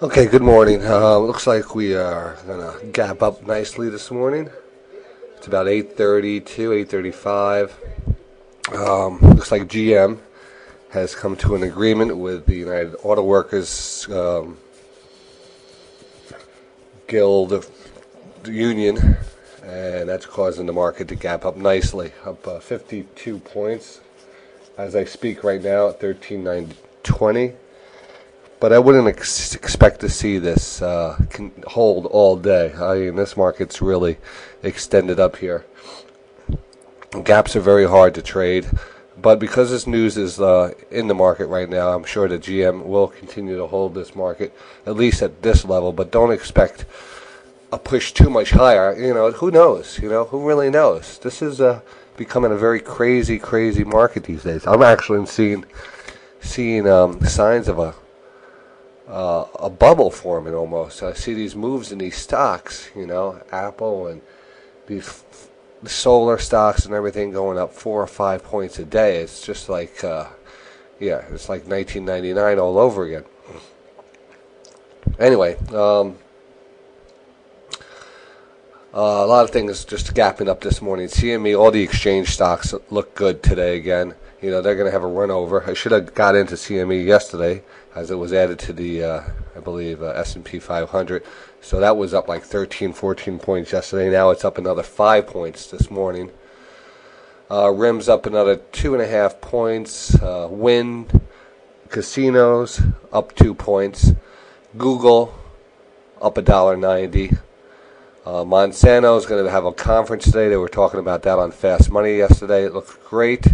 Okay, good morning. Uh, looks like we are gonna gap up nicely this morning. It's about 8:32, 8:35. Um, looks like GM has come to an agreement with the United Auto Workers um, Guild Union, and that's causing the market to gap up nicely, up uh, 52 points as I speak right now at 13.920 but I wouldn't ex- expect to see this uh, hold all day. I mean, this market's really extended up here. Gaps are very hard to trade, but because this news is uh, in the market right now, I'm sure that GM will continue to hold this market at least at this level. But don't expect a push too much higher. You know, who knows? You know, who really knows? This is uh, becoming a very crazy, crazy market these days. I'm actually seeing seeing um, signs of a uh, a bubble forming almost. I see these moves in these stocks, you know, Apple and these solar stocks and everything going up four or five points a day. It's just like, uh, yeah, it's like 1999 all over again. Anyway, um, uh, a lot of things just gapping up this morning. CME, all the exchange stocks look good today again. You know, they're going to have a run over. I should have got into CME yesterday as it was added to the, uh, I believe, uh, S&P 500. So that was up like 13, 14 points yesterday. Now it's up another five points this morning. Uh, Rims up another two and a half points. Uh, Wynn, casinos up two points. Google up a dollar ninety. Uh, Monsanto is going to have a conference today. They were talking about that on Fast Money yesterday. It looks great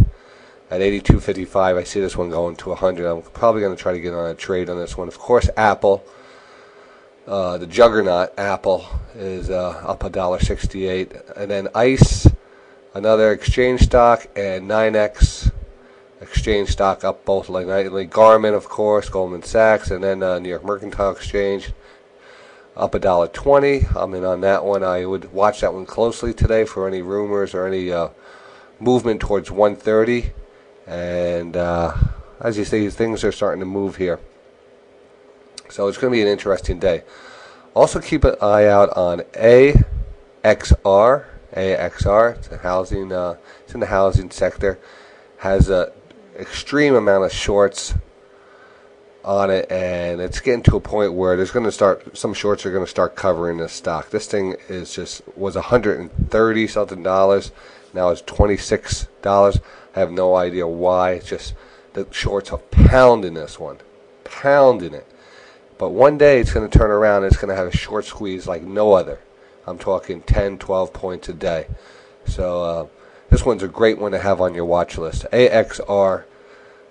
at 82.55. I see this one going to 100. I'm probably going to try to get on a trade on this one. Of course, Apple, uh, the juggernaut Apple, is uh, up a dollar 68, and then ICE, another exchange stock, and 9X exchange stock up both like nightly. Garmin, of course, Goldman Sachs, and then uh, New York Mercantile Exchange up a dollar twenty. I'm in on that one. I would watch that one closely today for any rumors or any uh, movement towards 130. And uh, as you see, things are starting to move here. So it's going to be an interesting day. Also, keep an eye out on AXR. AXR. It's a housing. Uh, it's in the housing sector. Has a extreme amount of shorts on it, and it's getting to a point where there's going to start. Some shorts are going to start covering this stock. This thing is just was 130 something dollars. Now it's 26 dollars. I have no idea why. It's just the shorts are pounding this one, pounding it. But one day it's going to turn around and it's going to have a short squeeze like no other. I'm talking 10, 12 points a day. So uh, this one's a great one to have on your watch list. AXR,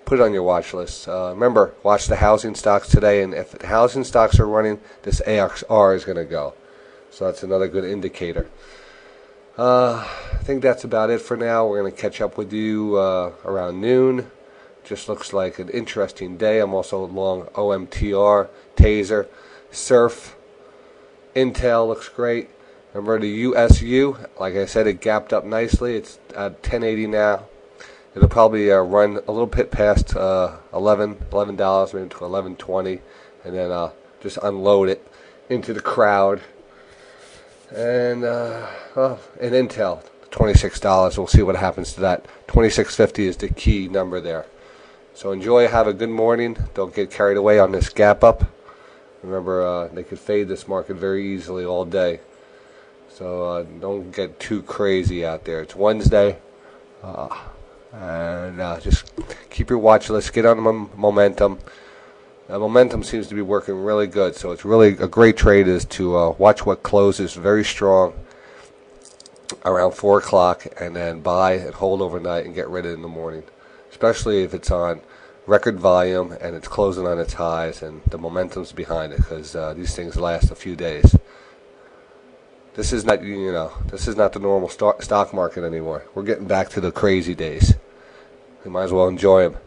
put it on your watch list. Uh, remember, watch the housing stocks today, and if the housing stocks are running, this AXR is going to go. So that's another good indicator. Uh, I think that's about it for now. We're going to catch up with you uh, around noon. Just looks like an interesting day. I'm also long OMTR, Taser, SiRF, Intel looks great. Remember the USU, like I said, it gapped up nicely. It's at 1080 now. It'll probably uh, run a little bit past uh, 11 $11, maybe to 11.20, and then uh, just unload it into the crowd and uh, well, and Intel, twenty-six dollars. We'll see what happens to that. Twenty-six fifty is the key number there. So enjoy. Have a good morning. Don't get carried away on this gap up. Remember, uh, they could fade this market very easily all day. So uh, don't get too crazy out there. It's Wednesday. Uh, and uh, just keep your watch list. Get on the momentum. The momentum seems to be working really good, so it's really a great trade is to uh, watch what closes very strong around 4 o'clock and then buy and hold overnight and get rid of it in the morning, especially if it's on record volume and it's closing on its highs and the momentum's behind it because uh, these things last a few days. This is not, you know, this is not the normal stock market anymore. We're getting back to the crazy days. We might as well enjoy them.